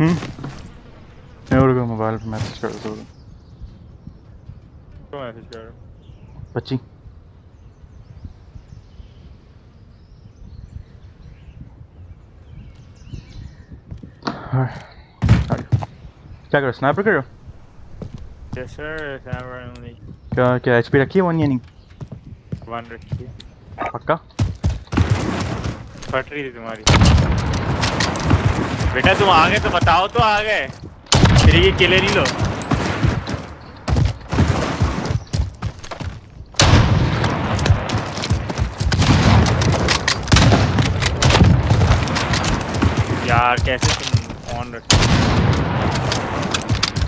हम्म मैं उड़ मोबाइल पे मैसेज कर दो तो मैसेज कर रहा हूँ बच्ची हाँ, हाँ। क्या करो स्नाइपर करो यस सर कैमरा ओनली क्या क्या एचपी रखी है वन या नहीं वन रखी है पक्का फट रही थी तुम्हारी बेटा तुम आ गए तो बताओ तो आ गए फिर ये किले नहीं लो। यार कैसे तुम ऑन रखते हो?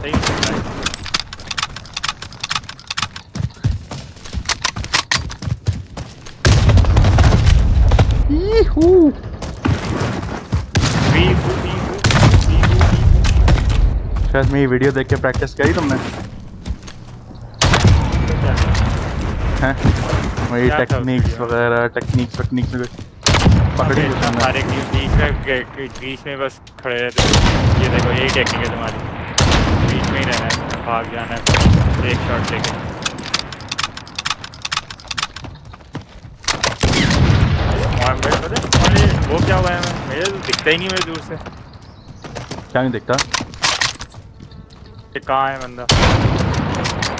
सही चल शायद मेरी वीडियो देख के प्रैक्टिस करी तुमने। हैं? वही टेक्निक्स वगैरह टेक्निक्स टेक्निक्स कुछ पकड़ी। सारे बीच में बीच में बस खड़े रहते हो। ये देखो यही टेक्निक है तुम्हारी। बीच में ही रहना है भाग जाना है। एक शॉट लेके। वो क्या हुआ है? मेरे तो दिखता ही नहीं मेरे दूर से। क्या नहीं दिखता? ये कहाँ है बंदा।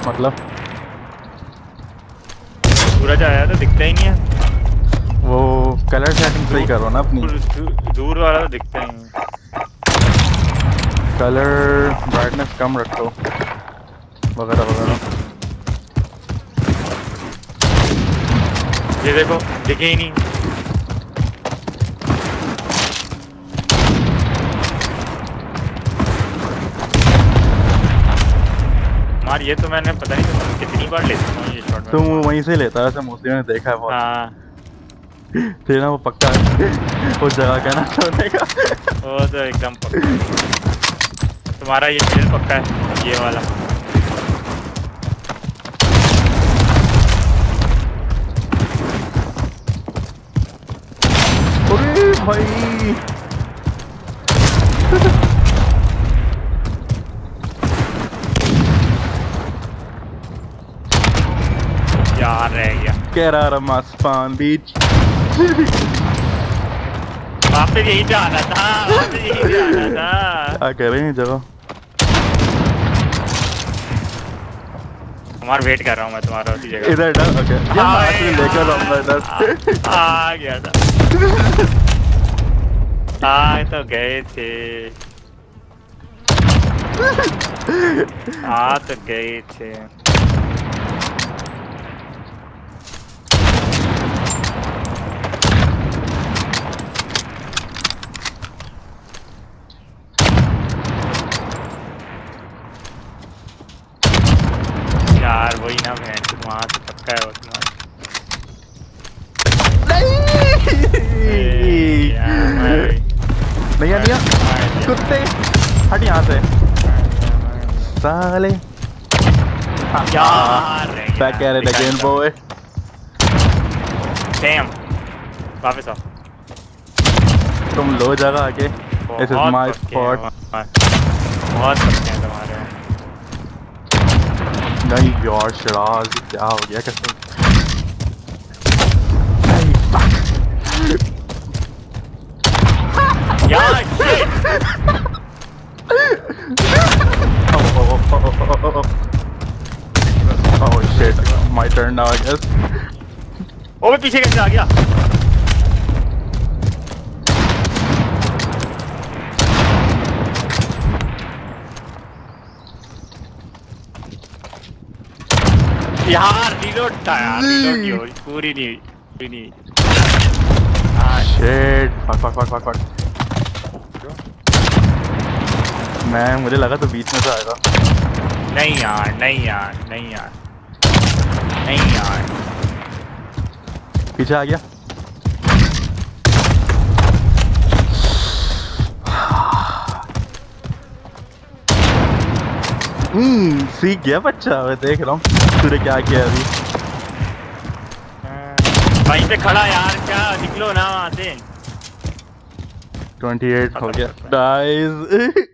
मतलब? सूरज आया तो दिखता ही नहीं है। वो कलर सेटिंग सही करो ना अपनी। दूर, वाला तो दिखता ही नहीं। कलर ब्राइटनेस कम रखो। वगैरह वगैरह। ये देखो दिखे ही नहीं। मार ये तो मैंने पता नहीं तुम कितनी बार ले सकता हूँ ये शॉट तुम वहीं से लेता है ऐसे मोस्टली मैंने देखा है बहुत। हाँ। फिर ना वो पक्का वो जगह का ना सोने का। वो तो एकदम पक्का। तुम्हारा ये मिडिल पक्का है ये वाला। अरे भाई यार रह गया Get out of my spawn beach वापस यही जाना था वापस यही जाना था। क्या हैं जगह। तुम्हारा वेट कर रहा हूँ मैं तुम्हारा उसी जगह। इधर ना ओके यार हाँ, मैं लेकर आऊँगा इधर। आ आ गया था। आ तो गए थे। आ तो गए थे। यार वही ना बहन तुम वहाँ से पक्का है मैं- नहीं! नहीं मैं- कुत्ते हट यहाँ से। साले। यार बैक दिखाई again दो। boy. Damn. वापस आओ। तुम लो जगह आके। This is बहुत my spot. वहाँ। बहुत पक्के हैं तुम्हारे। नहीं यार शराज ये क्या हो गया कसम नहीं, fuck. यार shit! oh, oh, oh, oh, oh, oh, oh. oh shit my turn now I guess ओ मैं पीछे कैसे आ गया यार रीलोड था यार रीलोड नहीं पूरी नहीं हुई पूरी नहीं हुई। Shit fuck fuck fuck fuck fuck. मैं मुझे लगा तो बीच में से आएगा। नहीं यार नहीं यार नहीं यार। नहीं यार। पीछे आ गया। हम्म सीख गया बच्चा मैं देख रहा हूँ। तूने क्या किया अभी? वहीं पे खड़ा यार क्या निकलो ना वहाँ से। 28 हो गया। गाइस